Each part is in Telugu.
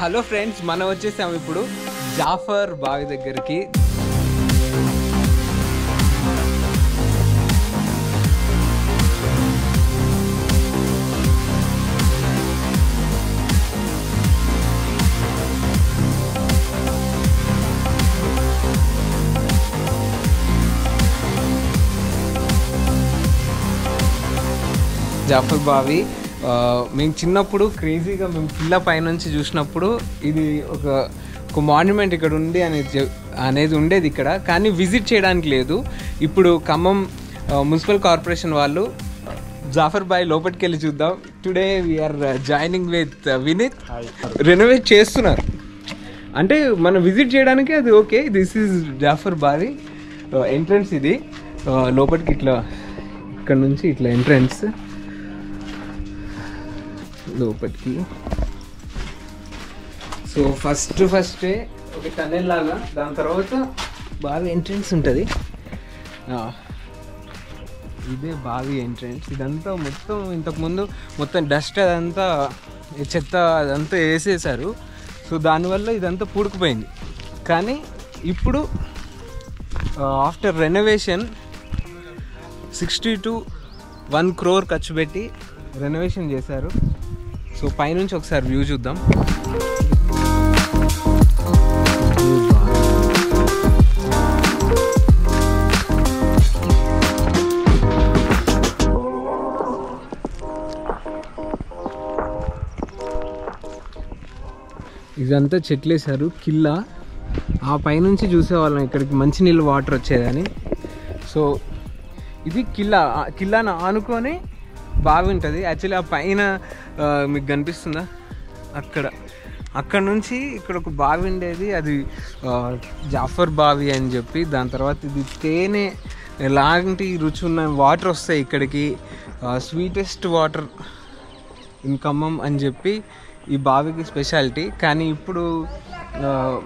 హలో ఫ్రెండ్స్ మనం వచ్చేసాం ఇప్పుడు జాఫర్ బావి దగ్గరికి. జాఫర్ బావి మేము చిన్నప్పుడు క్రేజీగా మేము కిల్ల పైనుంచి చూసినప్పుడు ఇది ఒక ఒక మాన్యుమెంట్ ఇక్కడ ఉంది అనేది అనేది ఉండేది ఇక్కడ. కానీ విజిట్ చేయడానికి లేదు. ఇప్పుడు ఖమ్మం మున్సిపల్ కార్పొరేషన్ వాళ్ళు జాఫర్ బాయ్ లోపలికి వెళ్ళి చూద్దాం today we're joining with Vineet renovate చేస్తున్నారు. అంటే మనం విజిట్ చేయడానికి అది ఓకే దిస్ ఈజ్ జాఫర్ బావి ఎంట్రన్స్ ఇది. ఆ, లోపలికి ఇట్లా ఇక్కడ నుంచి ఇట్లా ఎంట్రన్స్ లోపలికి. సో ఫస్ట్ ఫస్టే ఒక టన్నెల్ లాగా దాని తర్వాత బావి ఎంట్రన్స్ ఉంటుంది. ఇదే బావి ఎంట్రన్స్. ఇదంతా మొత్తం ఇంతకుముందు మొత్తం డస్ట్ అదంతా చెత్త అదంతా వేసేసారు సో దానివల్ల ఇదంతా పూడుకుపోయింది. కానీ ఇప్పుడు after renovation sixty to one crore ఖర్చు పెట్టి రెనోవేషన్ చేశారు. సో పైనుంచి ఒకసారి వ్యూ చూద్దాం. ఇదంతా చెట్లేశారు కిల్ల. ఆ పైనుంచి చూసేవాళ్ళం ఇక్కడికి మంచినీళ్ళు వాటర్ వచ్చేదని. సో ఇది కిల్లా ఆ కిల్లాను ఆనుకొని బావి ఉంటుంది యాక్చువల్లీ ఆ పైన మీకు కనిపిస్తుందా? అక్కడ. అక్కడ నుంచి ఇక్కడ ఒక బావి ఉండేది. అది జాఫర్ బావి అని చెప్పి. దాని తర్వాత ఇది తేనె ఎలాంటి రుచి ఉన్న వాటర్ వస్తాయి ఇక్కడికి. స్వీటెస్ట్ వాటర్ ఇన్ ఖమ్మం అని చెప్పి ఈ బావికి స్పెషాలిటీ కానీ ఇప్పుడు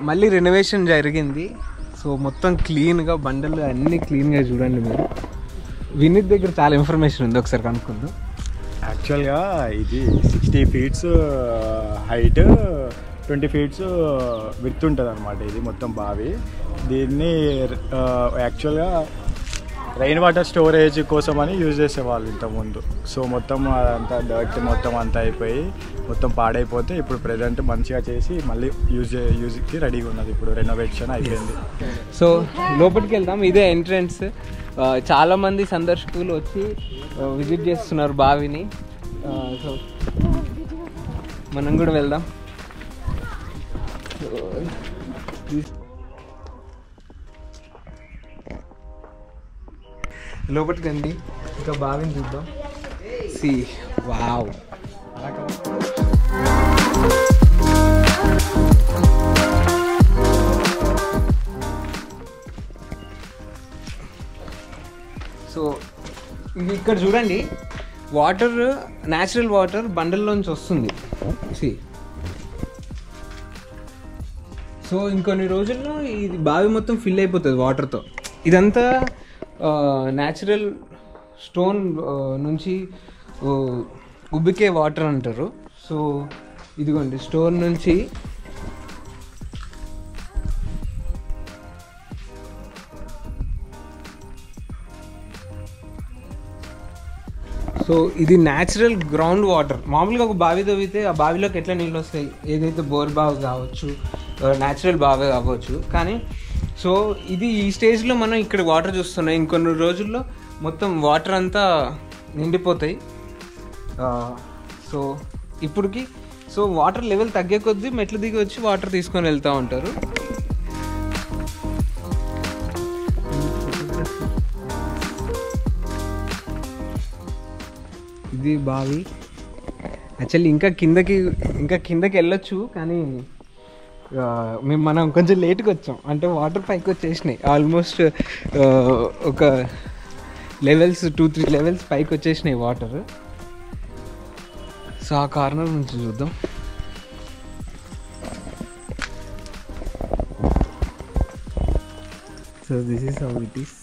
మళ్ళీ రెనోవేషన్ జరిగింది. సో మొత్తం క్లీన్గా బండలు అన్నీ క్లీన్గా చూడండి మీరు. వినీత్ దగ్గర చాలా ఇన్ఫర్మేషన్ ఉంది. ఒకసారి కనుక్కుందాం. యాక్చువల్గా ఇది sixty feets height twenty feets width ఉంటుంది అనమాట ఇది మొత్తం బావి. దీన్ని యాక్చువల్గా రెయిన్ వాటర్ స్టోరేజ్ కోసం అని యూజ్ చేసేవాళ్ళు ఇంతకుముందు. సో మొత్తం అదంతా డర్ట్ మొత్తం అంతా అయిపోయి మొత్తం పాడైపోతే ఇప్పుడు ప్రజెంట్ మంచిగా చేసి మళ్ళీ యూజ్ యూజ్కి రెడీగా ఉన్నది. ఇప్పుడు రెనోవేషన్ అయిపోయింది. సో లోపలికి వెళ్దాం. ఇదే ఎంట్రన్స్ చాలామంది సందర్శకులు వచ్చి విజిట్ చేస్తున్నారు బావిని. సో మనం కూడా వెళ్దాం. So, లోపలికి రండి ఇంకా బావిని చూద్దాం. C wow. సో ఇక్కడ చూడండి. వాటర్ న్యాచురల్ వాటర్ బండల్లోంచి వస్తుంది. సి సో ఇంకొన్ని రోజుల్లో ఇది బావి మొత్తం ఫిల్ అయిపోతుంది వాటర్తో ఇదంతా న్యాచురల్ స్టోన్ నుంచి ఉబ్బికే వాటర్ అంటారు. సో ఇదిగోండి స్టోన్ నుంచి సో ఇది న్యాచురల్ గ్రౌండ్ వాటర్ మామూలుగా ఒక బావి తవ్వితే ఆ బావిలోకి ఎట్లా నీళ్ళు వస్తాయి? ఏదైతే బోర్ బావి కావచ్చు న్యాచురల్ బావి కావచ్చు కానీ సో ఇది ఈ స్టేజ్లో మనం ఇక్కడ వాటర్ చూస్తున్నాం. ఇంకొన్ని రోజుల్లో మొత్తం వాటర్ అంతా నిండిపోతాయి. సో ఇప్పటికి సో వాటర్ లెవెల్ తగ్గే కొద్దీ మెట్లు దిగి వచ్చి వాటర్ తీసుకొని వెళ్తూ ఉంటారు. ఇది బావి. యాక్చువల్లీ ఇంకా కిందకి ఇంకా కిందకి వెళ్ళొచ్చు కానీ మేము మనం కొంచెం లేట్గా వచ్చాం. అంటే వాటర్ పైకి వచ్చేసినాయి. ఆల్మోస్ట్ ఒక లెవెల్స్ టూ త్రీ లెవెల్స్ పైకి వచ్చేసినాయి వాటర్ సో ఆ కార్నర్ నుంచి చూద్దాం. So this is how it is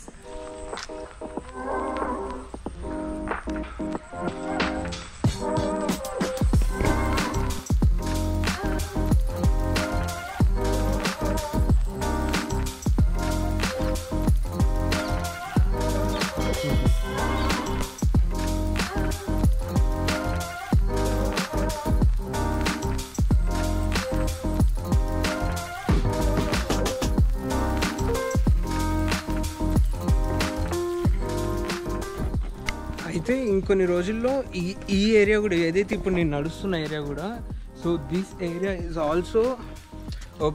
అయితే ఇంకొన్ని రోజుల్లో ఈ ఈ ఏరియా కూడా ఏదైతే ఇప్పుడు నేను నడుస్తున్న ఏరియా కూడా so this area is also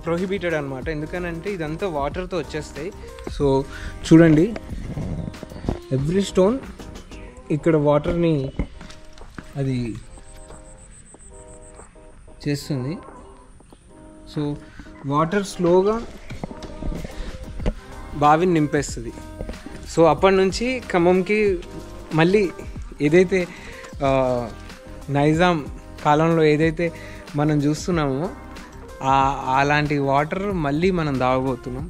prohibited అనమాట ఎందుకనంటే ఇదంతా వాటర్తో వచ్చేస్తాయి. సో చూడండి. ఎవ్రీ స్టోన్ ఇక్కడ వాటర్ని అది చేస్తుంది. సో వాటర్ స్లోగా బావిని నింపేస్తుంది. సో అప్పటి నుంచి ఖమ్మంకి మళ్ళీ ఏదైతే నైజాం కాలంలో ఏదైతే మనం చూస్తున్నామో అలాంటి వాటర్ మళ్ళీ మనం దాగబోతున్నాం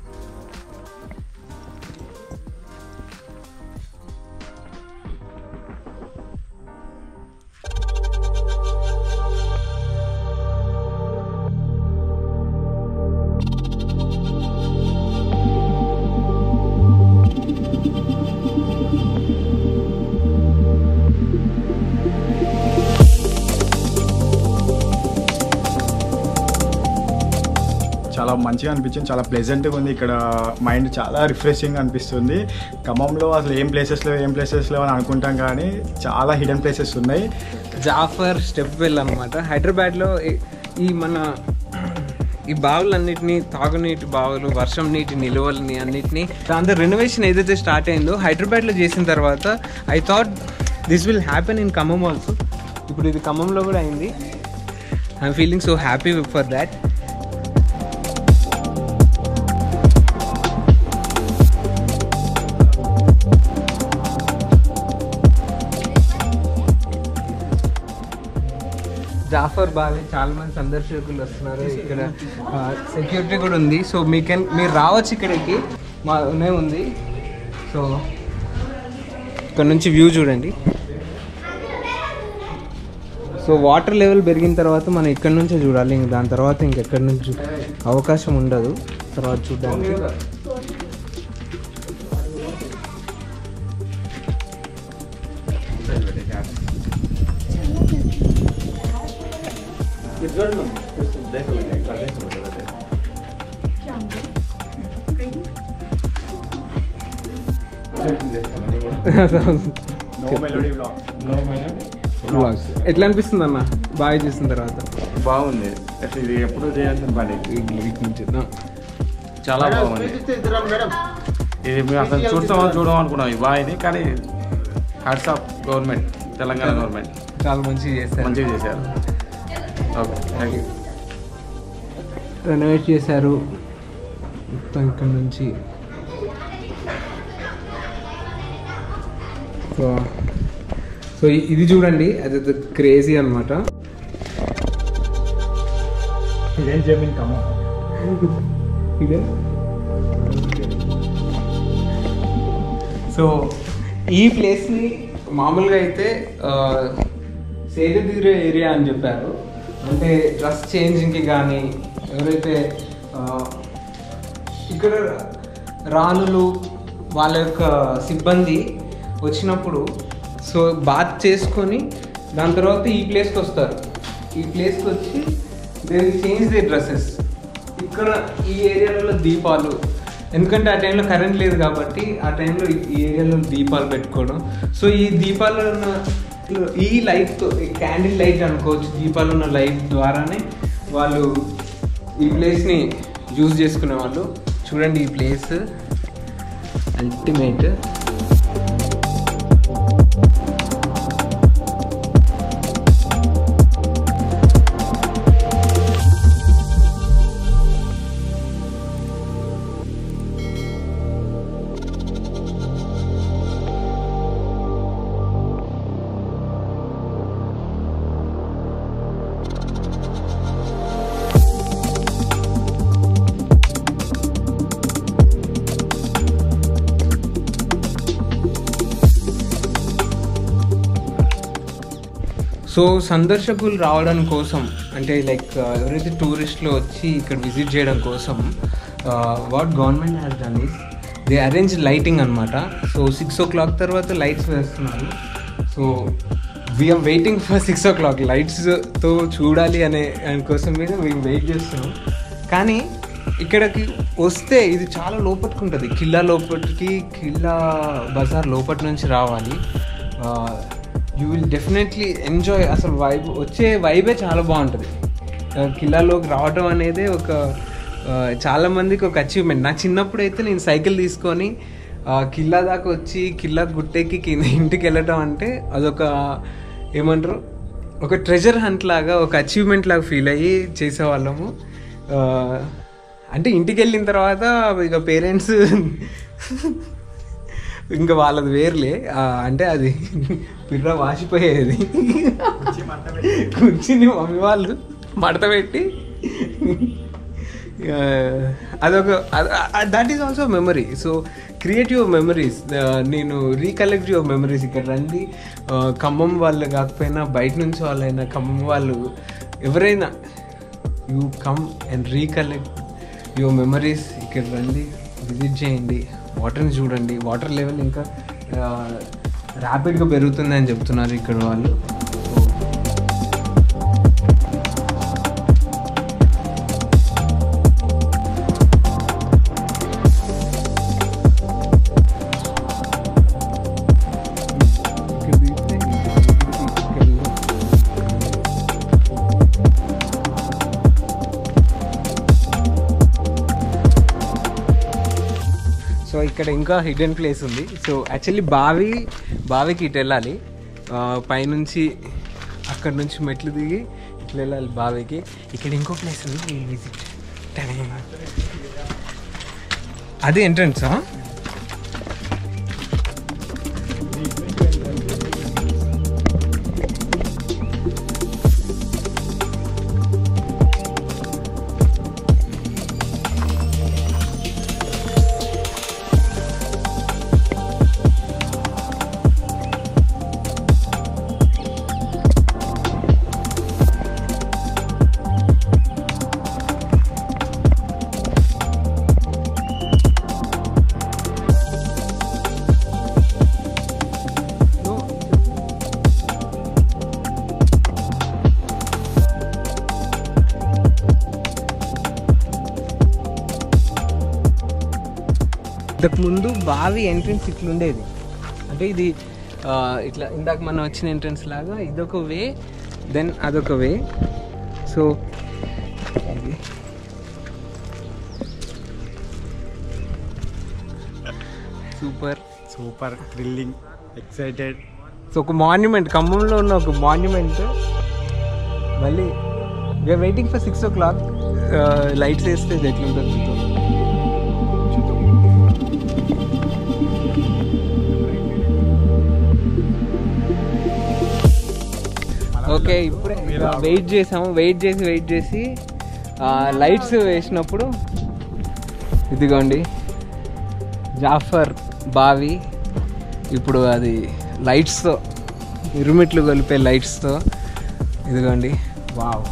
చాలా మంచిగా అనిపించింది. చాలా ప్లెజెంట్గా ఉంది. ఇక్కడ మైండ్ చాలా రిఫ్రెషింగ్ అనిపిస్తుంది. ఖమ్మంలో అసలు ఏం ప్లేసెస్లో ఏం ప్లేసెస్లో అని అనుకుంటాం కానీ చాలా హిడెన్ ప్లేసెస్ ఉన్నాయి. జాఫర్ స్టెప్ వెల్ అనమాట హైదరాబాద్లో ఈ- మన ఈ బావులన్నిటిని తాగునీటి బావులు వర్షం నీటి నిలువలని అన్నిటిని దాంతో రెనోవేషన్ ఏదైతే స్టార్ట్ అయిందో హైదరాబాద్లో చేసిన తర్వాత I thought this will happen in Khammam also ఇప్పుడు ఇది ఖమ్మంలో కూడా అయింది. I'm feeling so happy for that Jafar Bavi చాలా మంది సందర్శకులు వస్తున్నారు. ఇక్కడ సెక్యూరిటీ కూడా ఉంది. సో మీ కెన్ మీరు రావచ్చు ఇక్కడికి. మానే ఉంది. సో ఇక్కడ నుంచి వ్యూ చూడండి. సో వాటర్ లెవెల్ పెరిగిన తర్వాత మనం ఇక్కడ నుంచే చూడాలి. ఇంక దాని తర్వాత ఇంకెక్కడి నుంచి అవకాశం ఉండదు. తర్వాత చూడడానికి. No melody blog Vlogs. ఎట్లా అనిపిస్తుంది అన్న? బాగా చూసిన తర్వాత. బాగుంది. అసలు ఇది ఎప్పుడు చేయాల్సిన పని. వీక్ నుంచి. ఆ. చాలా బాగుంది. ఇది మేము అసలు చూస్తామో చూడమో అనుకున్నాం. ఈ బాయిని కానీ hats off government Telangana government. చాలా మంచిగా చేస్తారు మంచిగా చేశారు. Okay thank you. రెనోవేట్ చేశారు. మొత్తం ఇక్కడ నుంచి. సో సో ఇది చూడండి అది క్రేజీ అనమాట సో ఈ ప్లేస్ని మామూలుగా అయితే సేదతీర ఏరియా అని చెప్పారు. అంటే డ్రెస్ చేంజింగ్కి కానీ ఎవరైతే ఇక్కడ రాణులు వాళ్ళ యొక్క సిబ్బంది వచ్చినప్పుడు సో బాత్ చేసుకొని దాని తర్వాత ఈ ప్లేస్కి వస్తారు. ఈ ప్లేస్కి వచ్చి దే చేంజ్ ది డ్రెస్సెస్ ఇక్కడ ఈ ఏరియాలలో దీపాలు. ఎందుకంటే ఆ టైంలో కరెంట్ లేదు కాబట్టి ఆ టైంలో ఈ ఏరియాలో దీపాలు పెట్టుకోవడం. సో ఈ దీపాలు ఉన్న- ఈ లైట్తో ఈ క్యాండిల్ లైట్ అనుకోవచ్చు దీపాలు ఉన్న లైట్ ద్వారానే వాళ్ళు ఈ ప్లేస్ని యూజ్ చేసుకునే వాళ్ళు చూడండి ఈ ప్లేస్ అల్టిమేట్ సో సందర్శకులు రావడం కోసం అంటే లైక్ uh, ఎవరైతే టూరిస్టులు వచ్చి ఇక్కడ విజిట్ చేయడం కోసం what government has done is they arrange lighting అనమాట సో సిక్స్ ఓ క్లాక్ తర్వాత లైట్స్ వేస్తున్నారు. So we're waiting for six o'clock లైట్స్తో చూడాలి అనే దానికోసం మీద మేము వెయిట్ చేస్తున్నాం. కానీ ఇక్కడికి వస్తే ఇది చాలా లోపలికి ఉంటుంది కిల్లా లోపలికి కిల్లా బజార్ లోపటి నుంచి రావాలి. Uh, you will definitely enjoy అసలు వైబ్ వచ్చే వైబే చాలా బాగుంటుంది. కిల్లాలోకి రావడం అనేది ఒక చాలామందికి ఒక అచీవ్మెంట్ నా చిన్నప్పుడు అయితే నేను సైకిల్ తీసుకొని ఆ, కిల్లా దాకా వచ్చి కిల్లా గుట్టెక్కి కింద ఇంటికి వెళ్ళటం అంటే అదొక ఏమంటారు? ఒక ట్రెజర్ హంట్ లాగా ఒక అచీవ్మెంట్ లాగా ఫీల్ అయ్యి చేసేవాళ్ళము. అంటే ఇంటికి వెళ్ళిన తర్వాత ఇక పేరెంట్స్ ఇంకా వాళ్ళది వేర్లే. అంటే అది పిర్ర వాసిపోయేది. కూర్చుని మమ్మీ వాళ్ళు మడత పెట్టి. అదొక that is also memory so create your memories నేను రీకలెక్ట్ యువర్ మెమరీస్ ఇక్కడ రండి. ఖమ్మం వాళ్ళు కాకపోయినా బయట నుంచి వాళ్ళైనా ఖమ్మం వాళ్ళు ఎవరైనా you come and recollect your memories ఇక్కడ రండి విజిట్ చేయండి. వాటర్ని చూడండి. వాటర్ లెవెల్ ఇంకా ర్యాపిడ్గా పెరుగుతుంది అని చెప్తున్నారు ఇక్కడ వాళ్ళు. సో ఇక్కడ ఇంకా హిడెన్ ప్లేస్ ఉంది. సో యాక్చువల్లీ బావి బావికి ఇటు వెళ్ళాలి. పైనుంచి అక్కడ నుంచి మెట్లు దిగి ఇట్లా వెళ్ళాలి బావికి. ఇక్కడ ఇంకో ప్లేస్ ఉంది విజిట్ అది ఎంట్రన్సా ముందు బావి ఎంట్రన్స్ ఇట్లుండేది. అంటే ఇది ఇట్లా ఇందాక మనం వచ్చిన ఎంట్రన్స్ లాగా ఇదొక వే దెన్ అదొక వే. సో ఇది. Super super thrilling excited so ఒక మాన్యుమెంట్ ఖమ్మంలో ఉన్న ఒక మాన్యుమెంట్ మళ్ళీ we're waiting for six o'clock lights వేస్తే ఎట్లుంటుంది? ఓకే ఇప్పుడే వెయిట్ చేసాము వెయిట్ చేసి వెయిట్ చేసి లైట్స్ వేసినప్పుడు ఇదిగోండి జాఫర్ బావి ఇప్పుడు అది లైట్స్తో ఇరుమిట్లు కలిపే లైట్స్తో ఇదిగోండి వావ్.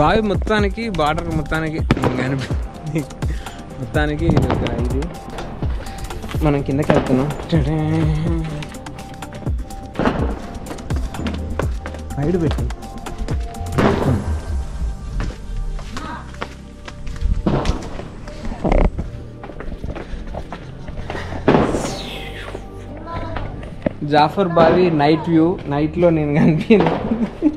బావి మొత్తానికి బార్డర్ మొత్తానికి కనిపి మొత్తానికి ఇది ఒక ఇది మనం కిందకి వెళ్తున్నాం. సైడ్ పెట్టి. జాఫర్ బావి నైట్ వ్యూ. నైట్లో నేను కనిపించింది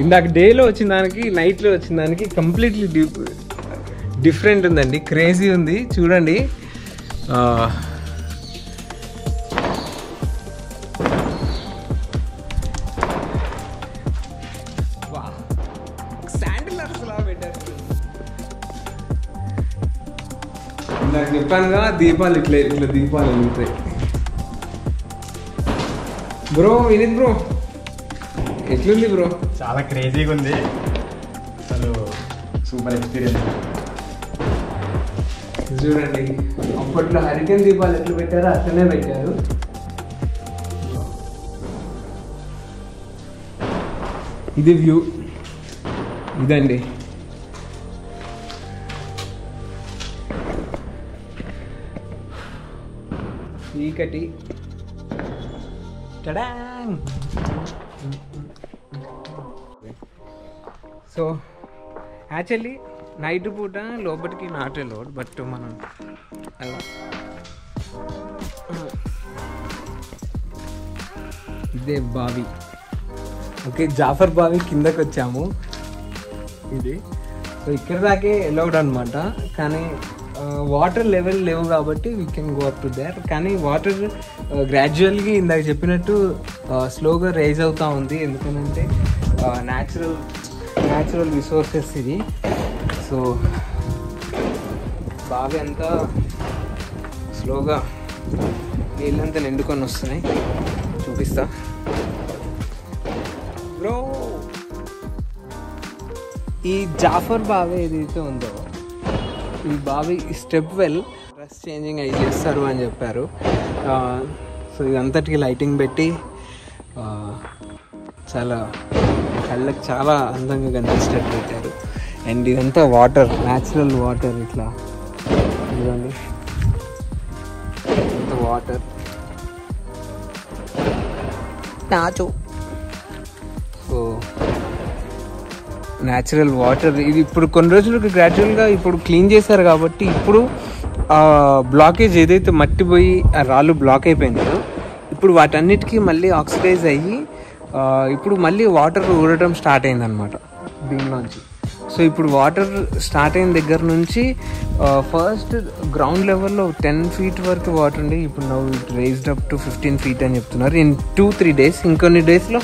ఇందాక డేలో వచ్చిన దానికి నైట్లో వచ్చిన దానికి కంప్లీట్లీ డిఫరెంట్ ఉందండి. క్రేజీ ఉంది. చూడండి. ఆ, చెప్పాను కదా దీపాలు ఇట్లా ఇట్లా దీపాలు వెలుగుతాయి. Bro Vinit bro. ఎట్లుంది బ్రో? చాలా క్రేజీగా ఉంది. అసలు సూపర్ ఎక్స్పీరియన్స్. చూడండి అప్పట్లో హరికేన్ దీపాలు ఎట్లా పెట్టారో అట్లనే పెట్టారు. ఇది వ్యూ. ఇదండి. చీకటి. టడాంగ్. సో యాక్చువల్లీ నైట్ పూట లోపలికి నాటే లోడ్ బట్ మనం అలా. ఇదే బావి. ఓకే జాఫర్ బావి కిందకి వచ్చాము. ఇది. సో ఇక్కడ దాకే అలౌడ్ అనమాట కానీ వాటర్ లెవెల్ లేవు కాబట్టి we can go up to there కానీ వాటర్ గ్రాడ్యువల్గా ఇందాక చెప్పినట్టు స్లోగా రైజ్ అవుతూ ఉంది. ఎందుకనంటే న్యాచురల్ న్యాచురల్ రిసోర్సెస్ ఇది. సో బాగా అంతా స్లోగా నీళ్ళంతా నిండుకొని వస్తున్నాయి. చూపిస్తా. బ్రో ఈ జాఫర్ బావే ఏదైతే ఉందో ఈ బావి స్టెప్ వెల్ డ్రెస్ చేంజింగ్ అవి చేస్తారు అని చెప్పారు. సో ఇదంతటికి లైటింగ్ పెట్టి చాలా కళ్ళకి చాలా అందంగా కనిపించేటట్టు పెట్టారు. అండ్ ఇదంతా వాటర్ న్యాచురల్ వాటర్ ఇట్లా. ఇదిగోండి. ఇంత వాటర్. నాచు. సో న్యాచురల్ వాటర్ ఇది ఇప్పుడు కొన్ని రోజులకు గ్రాడ్యువల్గా ఇప్పుడు క్లీన్ చేశారు కాబట్టి ఇప్పుడు బ్లాకేజ్ ఏదైతే మట్టి పోయి ఆ రాళ్ళు బ్లాక్ అయిపోయిందో ఇప్పుడు వాటన్నిటికీ మళ్ళీ ఆక్సిడైజ్ అయ్యి ఇప్పుడు మళ్ళీ వాటర్ ఊడటం స్టార్ట్ అయిందనమాట దీనిలోంచి సో ఇప్పుడు వాటర్ స్టార్ట్ అయిన దగ్గర నుంచి ఫస్ట్ గ్రౌండ్ లెవెల్లో టెన్ ఫీట్ వరకు వాటర్ ఉండే ఇప్పుడు now raised up to fifteen feet అని చెప్తున్నారు. ఇన్ టూ త్రీ డేస్ ఇంకొన్ని డేస్లో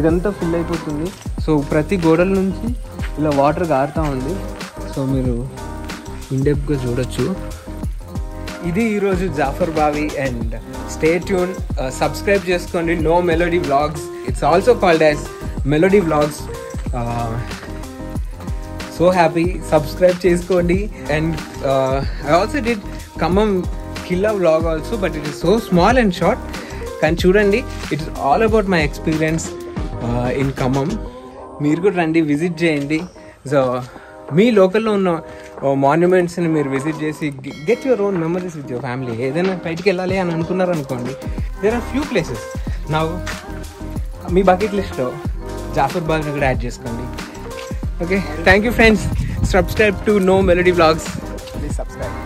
ఇదంతా ఫిల్ అయిపోతుంది. సో ప్రతి గోడల నుంచి ఇలా వాటర్ గారుతూ ఉంది. సో మీరు ఇండెప్గా చూడొచ్చు. ఇది ఈరోజు Jafar Bavi and stay tune subscribe చేసుకోండి. No melody vlogs it's also called as melody vlogs so happy subscribe చేసుకోండి. And I also did Khammam Killa vlog also but it is so small and short కానీ చూడండి. It is all about my experience in Khammam మీరు కూడా రండి విజిట్ చేయండి. సో మీ లోకల్లో ఉన్న మాన్యుమెంట్స్ని మీరు విజిట్ చేసి get your own memories with your family ఏదైనా బయటికి వెళ్ళాలి అని అనుకున్నారనుకోండి దేర్ ఆర్ ఫ్యూ ప్లేసెస్ నా మీ బకెట్ లిస్ట్లో జాఫర్ బాగ్ని కూడా యాడ్ చేసుకోండి. Okay thank you friends subscribe to no melody blogs please subscribe